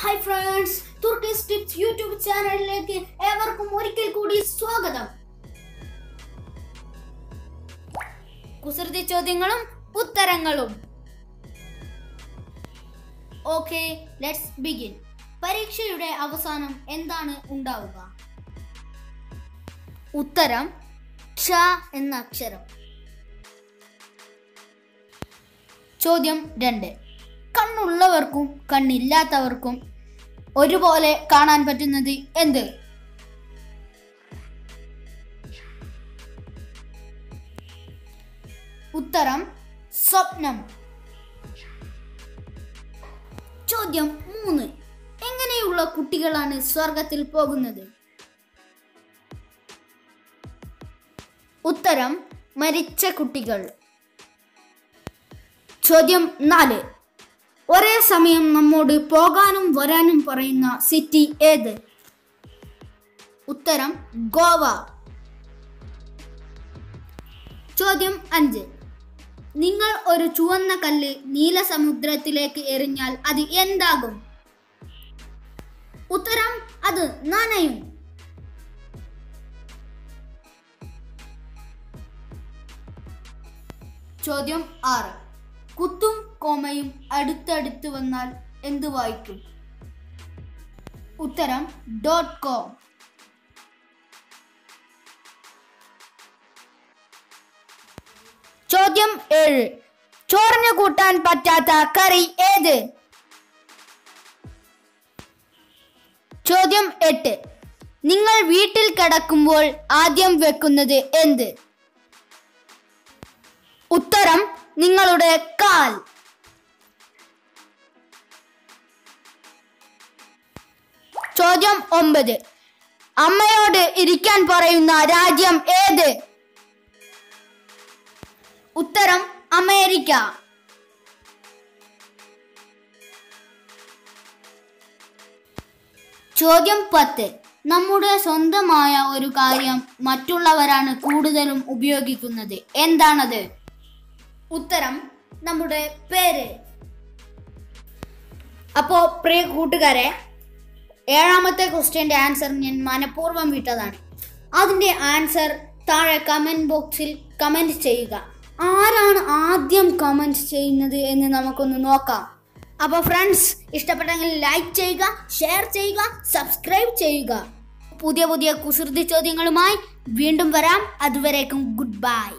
Hi friends തുർക്കിസ് tips YouTube ചാനലിലേക്ക് ഏവർക്കും ഒരിക്കൽ കൂടി സ്വാഗതം. കുസൃതി ചോദ്യങ്ങളും ഉത്തരങ്ങളും. ഓക്കെ ലെറ്റ്സ് ബിഗിൻ പരീക്ഷയുടെ അവസാനം എന്താണ് ഉണ്ടാവുക? ഉത്തരം ക്ഷ എന്ന അക്ഷരം. ചോദ്യം രണ്ട്. കണ്ണുള്ളവർക്കും കണ്ണില്ലാത്തവർക്കും ഒരുപോലെ കാണാൻ പറ്റുന്നത് എന്ത്? ഉത്തരം സ്വപ്നം. ചോദ്യം മൂന്ന്. എങ്ങനെയുള്ള കുട്ടികളാണ് സ്വർഗത്തിൽ പോകുന്നത്? ഉത്തരം മരിച്ച കുട്ടികൾ. ചോദ്യം നാല്. ഒരേ സമയം നമ്മോട് പോകാനും വരാനും പറയുന്ന സിറ്റി ഏത്? ഉത്തരം ഗോവ. ചോദ്യം അഞ്ച്. നിങ്ങൾ ഒരു ചുവന്ന കല്ല് നീല സമുദ്രത്തിലേക്ക് എറിഞ്ഞാൽ അത് എന്താകും? ഉത്തരം അത് നനയും. ചോദ്യം ആറ്. കുത്തും കോമയും അടുത്തടുത്ത് വന്നാൽ എന്ത് വായിക്കും? ഉത്തരം ഡോട്ട് കോം. ചോദ്യം ഏഴ്. ചോറിന് കൂട്ടാൻ പറ്റാത്ത കറി ഏത്? ചോദ്യം എട്ട്. നിങ്ങൾ വീട്ടിൽ കിടക്കുമ്പോൾ ആദ്യം വെക്കുന്നത് എന്ത്? ഉത്തരം നിങ്ങളുടെ കാൽ. ചോദ്യം ഒമ്പത്. അമ്മയോട് ഇരിക്കാൻ പറയുന്ന രാജ്യം ഏത്? ഉത്തരം അമേരിക്ക. ചോദ്യം പത്ത്. നമ്മുടെ സ്വന്തമായ ഒരു കാര്യം മറ്റുള്ളവരാണ് കൂടുതലും ഉപയോഗിക്കുന്നത്. എന്താണത്? ഉത്തരം നമ്മുടെ പേര്. അപ്പോ പ്രിയ കൂട്ടുകാരെ ഏഴാമത്തെ ക്വസ്റ്റ്യന്റെ ആൻസർ ഞാൻ മനഃപൂർവം വിട്ടതാണ്. അതിന്റെ ആൻസർ താഴെ കമന്റ് ബോക്സിൽ കമന്റ് ചെയ്യുക. ആരാണ് ആദ്യം കമന്റ് ചെയ്യുന്നത് എന്ന് നമുക്കൊന്ന് നോക്കാം. അപ്പോൾ ഫ്രണ്ട്സ് ഇഷ്ടപ്പെട്ടെങ്കിൽ ലൈക്ക് ചെയ്യുക ഷെയർ ചെയ്യുക സബ്സ്ക്രൈബ് ചെയ്യുക. പുതിയ പുതിയ കുസൃതി ചോദ്യങ്ങളുമായി വീണ്ടും വരാം. അതുവരേക്കും ഗുഡ് ബൈ